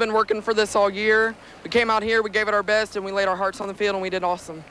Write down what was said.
been working for this all year. We came out here, we gave it our best, and we laid our hearts on the field, and we did awesome.